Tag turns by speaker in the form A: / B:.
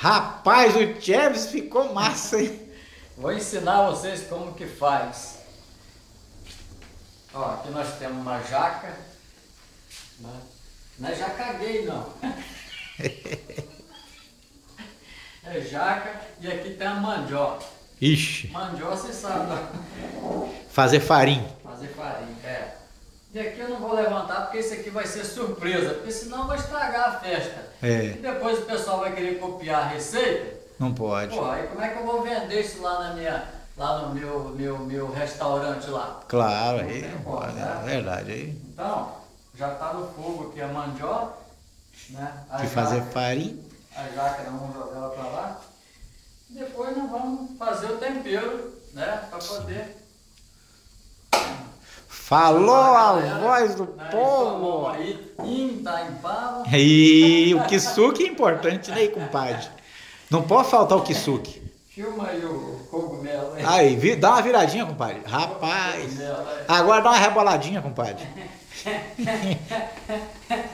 A: Rapaz, o Chaves ficou massa, hein?
B: Vou ensinar vocês como que faz. Ó, aqui nós temos uma jaca. Né? Não é jaca gay, não. é jaca e aqui tem a mandioca.
A: Ixi.
B: Mandioca, você sabe.
A: Fazer farinha.
B: E aqui eu não vou levantar porque isso aqui vai ser surpresa, porque senão vai estragar a festa.
A: É.
B: E depois o pessoal vai querer copiar a receita.
A: Não pode.
B: Pô, aí como é que eu vou vender isso lá na minha, lá no meu, meu, meu restaurante lá?
A: Claro, aí
B: Não
A: não
B: pode,
A: pode.
B: né?
A: É verdade. Aí.
B: Então, já está no fogo aqui a mandioca, né? A
A: Que
B: jaca-
A: fazer farinha.
B: A jaca nós vamos jogar ela para lá. Depois nós vamos fazer o tempero, né? Para poder.
A: Falou a voz do
B: né,
A: povo. E o kisuke é importante, né, compadre? Não pode faltar o kisuke.
B: Filma aí o cogumelo. hein?
A: Aí, vi- dá uma viradinha, compadre. Rapaz.
B: Cogumelo, é.
A: Agora dá uma reboladinha, compadre.